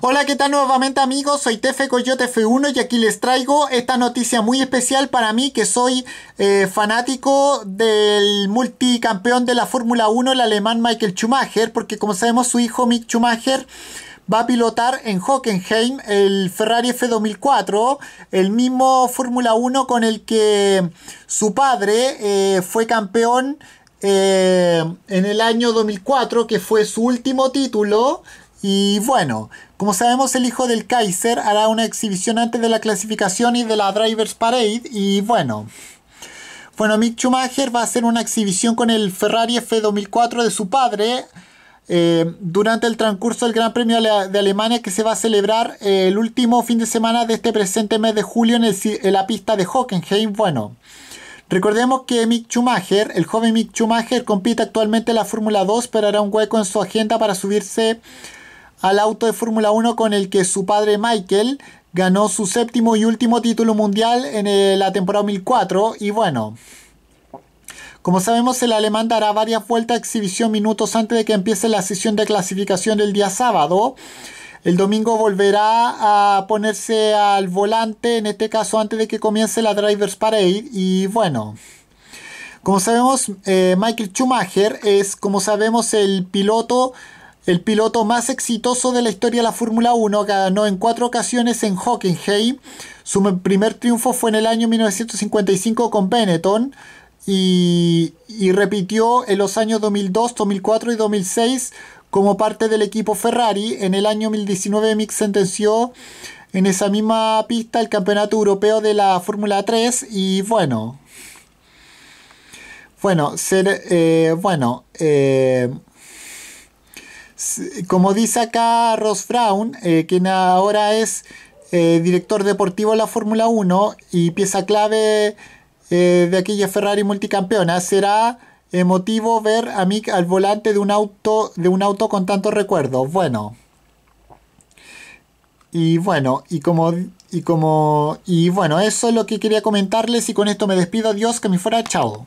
Hola, ¿qué tal nuevamente amigos? Soy Tefe Coyote F1 y aquí les traigo esta noticia muy especial para mí que soy eh, fanático del multicampeón de la Fórmula 1, el alemán Michael Schumacher, porque como sabemos su hijo Mick Schumacher va a pilotar en Hockenheim el Ferrari F2004, el mismo Fórmula 1 con el que su padre eh, fue campeón eh, en el año 2004, que fue su último título. Y bueno, como sabemos el hijo del Kaiser hará una exhibición antes de la clasificación y de la Drivers Parade. Y bueno, bueno, Mick Schumacher va a hacer una exhibición con el Ferrari F2004 de su padre eh, durante el transcurso del Gran Premio de Alemania que se va a celebrar eh, el último fin de semana de este presente mes de julio en, en la pista de Hockenheim. Bueno, recordemos que Mick Schumacher, el joven Mick Schumacher, compite actualmente en la Fórmula 2, pero hará un hueco en su agenda para subirse al auto de Fórmula 1 con el que su padre Michael ganó su séptimo y último título mundial en eh, la temporada 2004 y bueno, como sabemos el alemán dará varias vueltas a exhibición minutos antes de que empiece la sesión de clasificación del día sábado. El domingo volverá a ponerse al volante, en este caso antes de que comience la Drivers Parade y bueno. Como sabemos, eh, Michael Schumacher es, como sabemos, el piloto el piloto más exitoso de la historia de la Fórmula 1, ganó en cuatro ocasiones en Hockenheim. Su primer triunfo fue en el año 1955 con Benetton y, repitió en los años 2002, 2004 y 2006 como parte del equipo Ferrari. En el año 2019 Mick sentenció en esa misma pista el campeonato europeo de la Fórmula 3 y bueno. Bueno, ser, eh, bueno, eh, como dice acá Ross Brown, eh, quien ahora es eh, director deportivo de la Fórmula 1 y pieza clave eh, de aquella Ferrari multicampeona, será emotivo ver a Mick al volante de un auto, de un auto con tantos recuerdos. Bueno. Y bueno, y como, y como, y bueno, eso es lo que quería comentarles y con esto me despido. Adiós, que me fuera, chao.